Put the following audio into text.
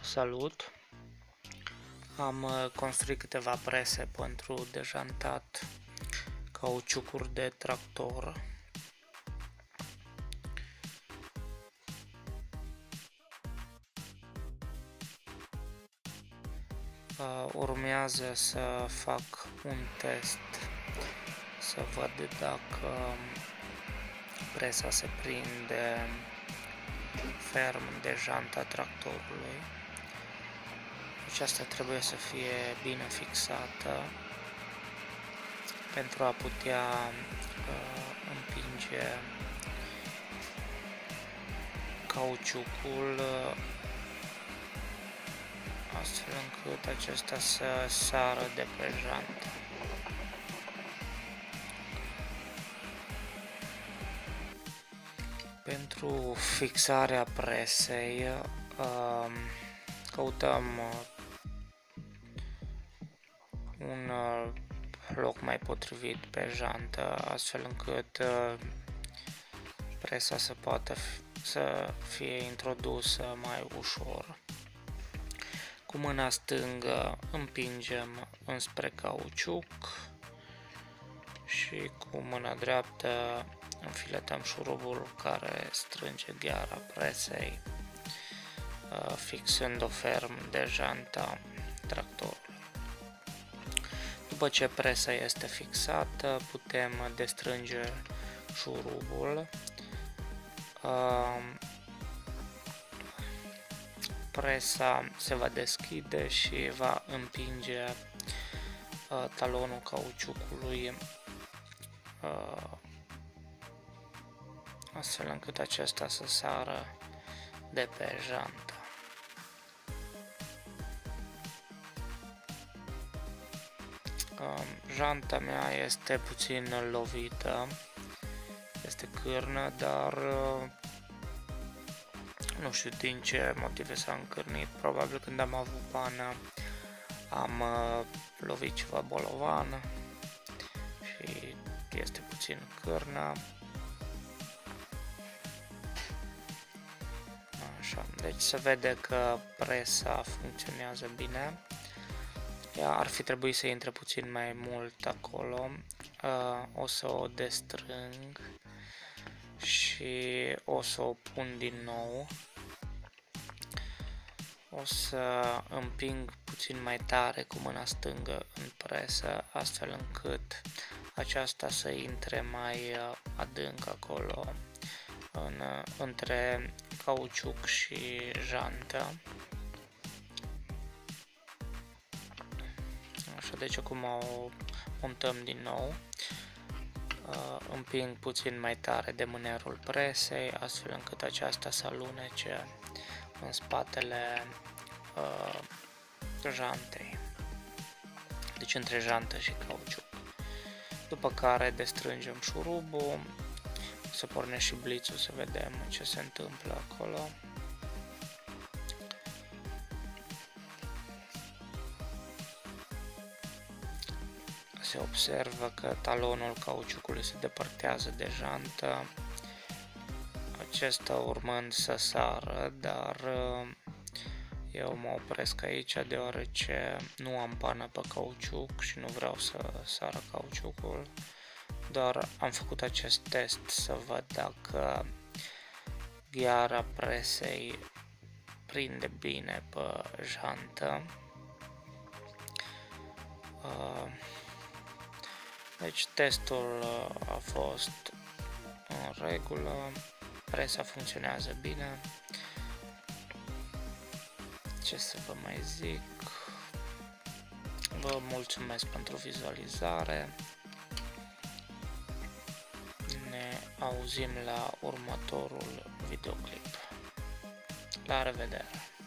Salut! Am uh, construit câteva prese pentru dejantat cauciucuri de tractor. Uh, urmează să fac un test să văd dacă presa se prinde ferm de janta tractorului. Aceasta trebuie să fie bine fixată pentru a putea uh, împinge cauciucul uh, astfel încât acesta să sară de pe jantă. Pentru fixarea presei uh, căutăm uh, un uh, loc mai potrivit pe jantă, astfel încât presa să poată să fie introdusă mai ușor. Cu mâna stângă împingem înspre cauciuc și cu mâna dreaptă înfiletăm șurubul care strânge gheara presei, uh, fixând-o ferm de janta tractorului. După ce presa este fixată, putem destrânge șurubul. Uh, presa se va deschide și va împinge uh, talonul cauciucului astfel încât acesta să sară de pe jantă. Janta mea este puțin lovită, este cârnă, dar uh, nu știu din ce motive s-a încârnit, probabil când am avut pană am uh, lovit ceva bolovan și este puțin cârnă. Așa, deci se vede că presa funcționează bine. Ea ar fi trebuit să intre puțin mai mult acolo. Uh, o să o destrâng și o să o pun din nou. O să împing puțin mai tare cu mâna stângă în presă, astfel încât aceasta să intre mai uh, adânc acolo în, între cauciuc și jantă. Deci acum o montăm din nou. Uh, împing puțin mai tare de mânerul presei, astfel încât aceasta să alunece în spatele uh, jantei. Deci între jantă și cauciuc. După care destrângem șurubul, să pornește și blitzul să vedem ce se întâmplă acolo. Se observă că talonul cauciucului se depărtează de jantă, acesta urmând să sară, dar uh, eu mă opresc aici deoarece nu am pană pe cauciuc și nu vreau să sară cauciucul doar am făcut acest test să văd dacă gheara presei prinde bine pe jantă. Uh, deci testul uh, a fost în regulă, presa funcționează bine. Ce să vă mai zic? Vă mulțumesc pentru vizualizare. auzim la următorul videoclip. La revedere!